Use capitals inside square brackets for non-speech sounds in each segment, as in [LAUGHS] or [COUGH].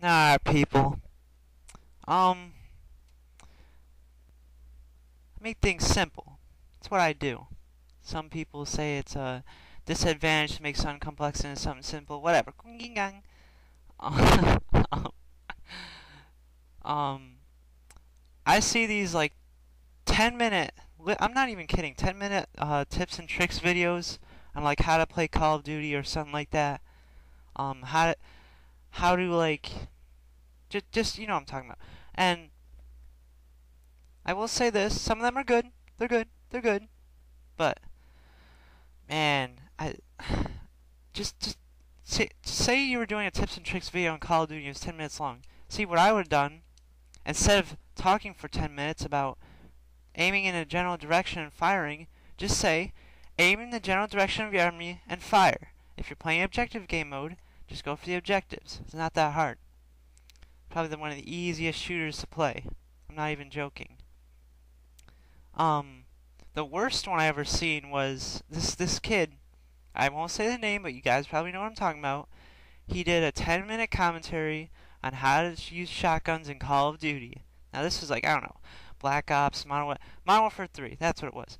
Alright, people. Um, I make things simple. That's what I do. Some people say it's a disadvantage to make something complex into something simple. Whatever. [LAUGHS] um, I see these like 10 minute, I'm not even kidding, 10 minute uh, tips and tricks videos on like how to play Call of Duty or something like that. Um, how to, how to like, just, just, you know what I'm talking about. And I will say this, some of them are good, they're good, they're good, but, man, I, [SIGHS] just, just, say, say you were doing a tips and tricks video on Call of Duty, it was 10 minutes long. See, what I would have done, instead of talking for 10 minutes about aiming in a general direction and firing, just say, aim in the general direction of your enemy and fire. If you're playing objective game mode, just go for the objectives. It's not that hard. Probably the, one of the easiest shooters to play. I'm not even joking. Um, the worst one I ever seen was this this kid. I won't say the name, but you guys probably know what I'm talking about. He did a 10 minute commentary on how to use shotguns in Call of Duty. Now this was like, I don't know, Black Ops, Modern, Modern Warfare 3, that's what it was.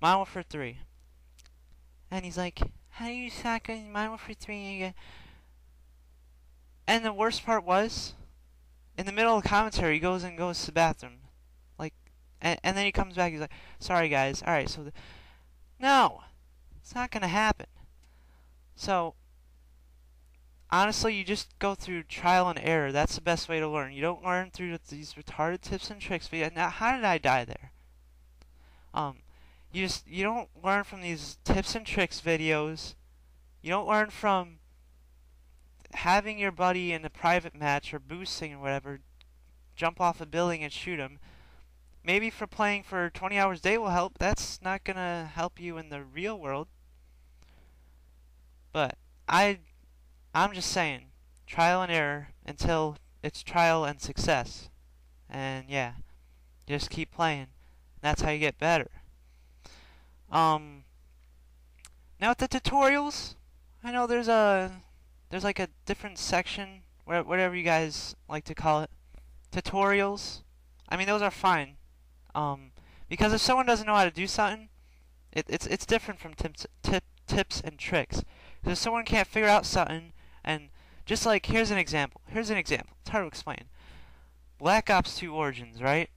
Modern Warfare 3. And he's like, how do you use shotguns in Modern Warfare 3? And the worst part was, in the middle of the commentary, he goes and goes to the bathroom. Like, and, and then he comes back, he's like, sorry guys, alright, so, no, it's not gonna happen. So, honestly, you just go through trial and error. That's the best way to learn. You don't learn through these retarded tips and tricks. But now, how did I die there? Um, you just you don't learn from these tips and tricks videos. You don't learn from having your buddy in a private match or boosting or whatever jump off a building and shoot him. Maybe for playing for 20 hours a day will help. That's not gonna help you in the real world. But I I'm just saying, trial and error until it's trial and success. And yeah, just keep playing. That's how you get better. Um, now with the tutorials, I know there's a there's like a different section, whatever you guys like to call it, tutorials. I mean, those are fine. Um, because if someone doesn't know how to do something, it, it's it's different from tips tip, tips and tricks. Because if someone can't figure out something and just like, here's an example. Here's an example. It's hard to explain. Black Ops 2 Origins, right?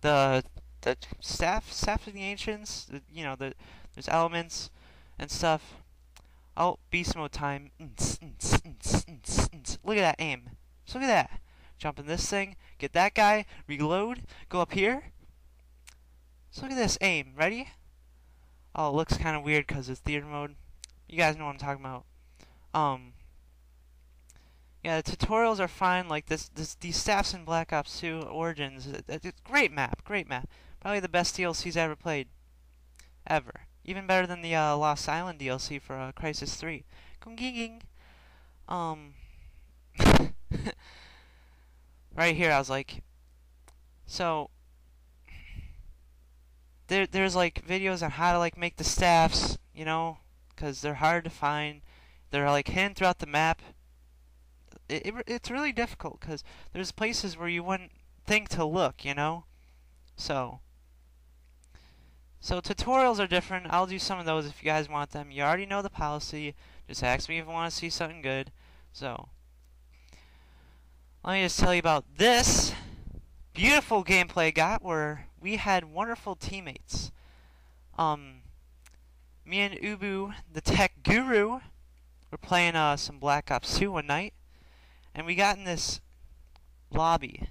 The the staff staff of the ancients, the, you know, the there's elements and stuff. Oh, beast mode time. Look at that aim. Just look at that. Jump in this thing, get that guy, reload, go up here. So look at this aim. Ready? Oh, it looks kind of weird because it's theater mode. You guys know what I'm talking about. Um, yeah, the tutorials are fine. Like this, this these staffs in Black Ops 2 Origins, it's great map, great map. Probably the best DLCs I ever played, ever. Even better than the uh, Lost Island DLC for uh, Crysis 3. Um, [LAUGHS] right here, I was like, so there, there's like videos on how to like make the staffs, you know, because they're hard to find. They're like hidden throughout the map it, it it's really difficult because there's places where you wouldn't think to look, you know? So, so tutorials are different. I'll do some of those if you guys want them. You already know the policy. Just ask me if you want to see something good. So, let me just tell you about this beautiful gameplay I got where we had wonderful teammates. Um, me and Ubu, the tech guru, were playing uh, some Black Ops 2 one night. And we got in this lobby.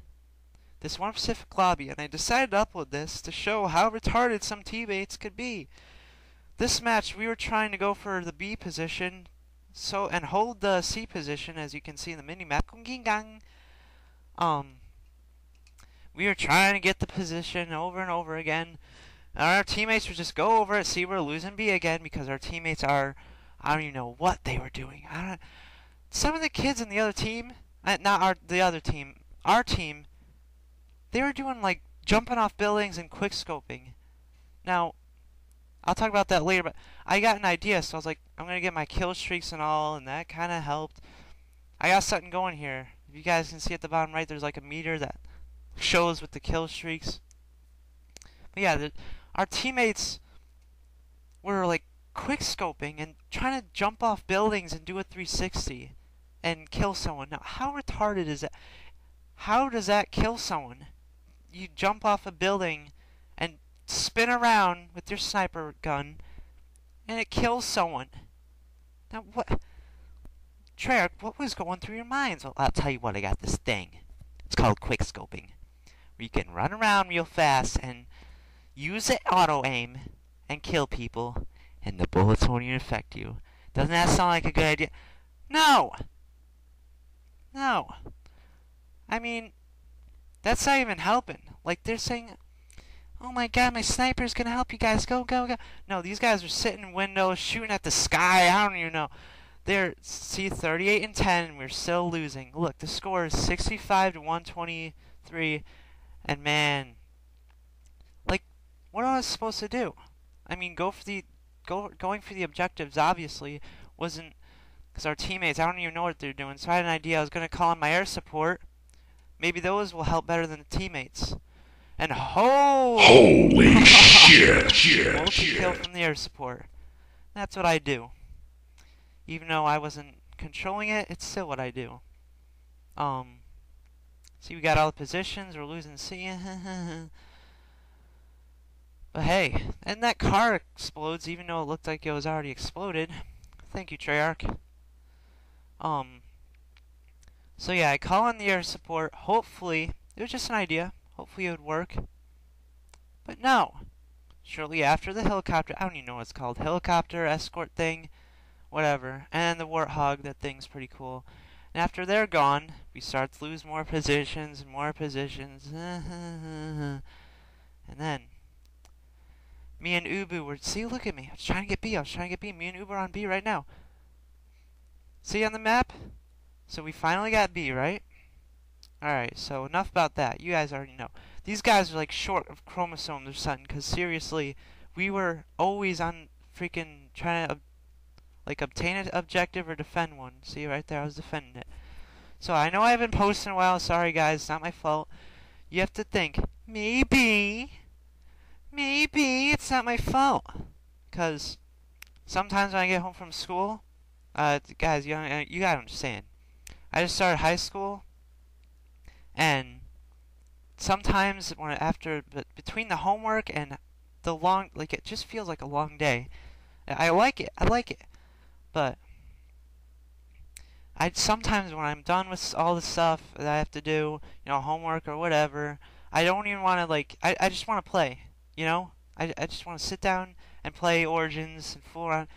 This one specific lobby. And I decided to upload this to show how retarded some teammates could be. This match, we were trying to go for the B position. So, and hold the C position, as you can see in the mini-map. Um, we were trying to get the position over and over again. And our teammates would just go over it, see we're losing B again, because our teammates are, I don't even know what they were doing. I don't some of the kids in the other team, uh, not our the other team, our team, they were doing like jumping off buildings and quick scoping. Now, I'll talk about that later, but I got an idea, so I was like, I'm gonna get my kill streaks and all, and that kind of helped. I got something going here. If you guys can see at the bottom right, there's like a meter that shows with the kill streaks. But yeah, the, our teammates were like quick scoping and trying to jump off buildings and do a 360 and kill someone. Now, how retarded is that? How does that kill someone? You jump off a building and spin around with your sniper gun and it kills someone. Now, what? Treyarch, what was going through your minds? Well, I'll tell you what, I got this thing. It's called quick scoping. Where you can run around real fast and use it auto aim and kill people, and the bullets won't even affect you. Doesn't that sound like a good idea? No! No. I mean, that's not even helping. Like, they're saying, oh my god, my sniper's gonna help you guys. Go, go, go. No, these guys are sitting in windows, shooting at the sky. I don't even know. They're, see, 38 and 10, and we're still losing. Look, the score is 65 to 123, and man, like, what am I supposed to do? I mean, go for the, go, going for the objectives, obviously, wasn't because our teammates, I don't even know what they're doing. So I had an idea. I was going to call in my air support. Maybe those will help better than the teammates. And ho! Holy [LAUGHS] shit, shit, Multi-kill from the air support. That's what I do. Even though I wasn't controlling it, it's still what I do. Um, see, we got all the positions. We're losing C. [LAUGHS] but hey, and that car explodes even though it looked like it was already exploded. Thank you, Treyarch. Um, so yeah, I call on the air support. Hopefully, it was just an idea. Hopefully it would work. But no. Shortly after the helicopter, I don't even know what it's called. Helicopter, escort thing, whatever. And the Warthog, that thing's pretty cool. And after they're gone, we start to lose more positions and more positions. [LAUGHS] and then, me and Ubu were, see, look at me. I was trying to get B. I was trying to get B. Me and Ubu are on B right now. See on the map? So we finally got B, right? Alright, so enough about that. You guys already know. These guys are like short of chromosomes or something, because seriously, we were always on freaking trying to, like, obtain an objective or defend one. See, right there, I was defending it. So I know I haven't posted in a while. Sorry, guys. It's not my fault. You have to think, maybe, maybe it's not my fault. Because sometimes when I get home from school, uh, guys, you, you gotta understand. I just started high school, and sometimes when after between the homework and the long like it just feels like a long day. I like it. I like it. But I sometimes when I'm done with all the stuff that I have to do, you know, homework or whatever, I don't even want to like I I just want to play, you know? I I just want to sit down and play Origins and fool around.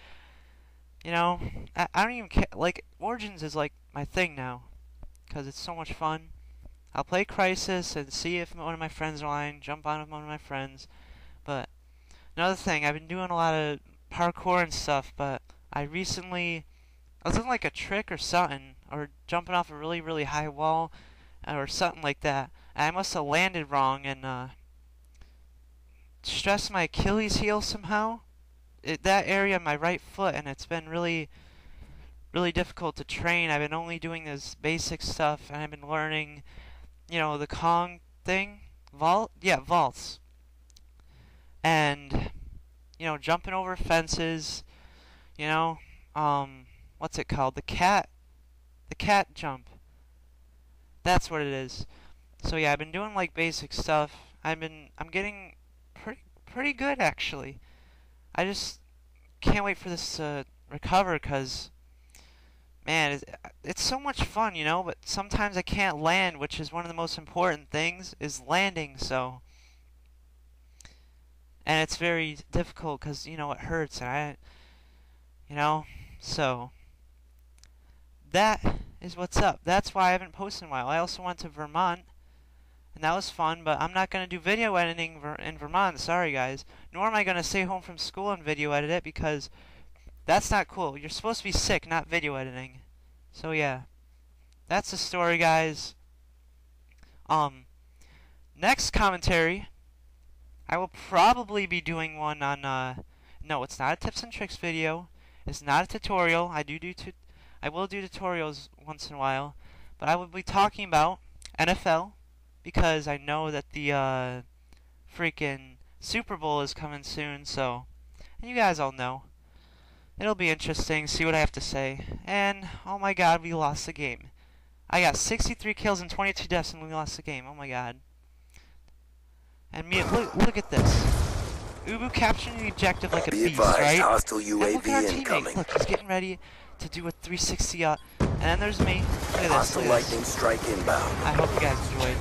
You know, I, I don't even care. Like Origins is like my thing now, cause it's so much fun. I'll play Crysis and see if one of my friends are online, jump on with one of my friends. But another thing, I've been doing a lot of parkour and stuff, but I recently I was doing like a trick or something, or jumping off a really really high wall, or something like that. I must have landed wrong and uh, stressed my Achilles heel somehow. It, that area my right foot, and it's been really really difficult to train. I've been only doing this basic stuff, and I've been learning you know, the Kong thing, vault, yeah, vaults, and you know, jumping over fences, you know, um, what's it called? The cat, the cat jump. That's what it is. So yeah, I've been doing like basic stuff. I've been, I'm getting pretty, pretty good actually. I just can't wait for this to recover because man, it's, it's so much fun, you know, but sometimes I can't land, which is one of the most important things, is landing, so... And it's very difficult because, you know, it hurts, and I... You know, so... That is what's up. That's why I haven't posted in a while. I also went to Vermont, and that was fun, but I'm not going to do video editing in Vermont, sorry guys. Nor am I going to stay home from school and video edit it, because that's not cool. You're supposed to be sick, not video editing. So yeah. That's the story, guys. Um next commentary I will probably be doing one on uh no, it's not a tips and tricks video. It's not a tutorial. I do do tu I will do tutorials once in a while, But I will be talking about NFL because I know that the uh, freaking Super Bowl is coming soon. So, and you guys all know. It'll be interesting. See what I have to say. And oh my God, we lost the game. I got 63 kills and 22 deaths, and we lost the game. Oh my God. And me, look, look at this. Ubu capturing the objective like a Be beast, advised, right? hostile And look at our UAV teammate. incoming. Look, he's getting ready to do a 360 uh, and then there's me. Look at this. Hostile Look at this. lightning strike inbound. I hope you guys enjoyed.